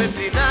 vecindad.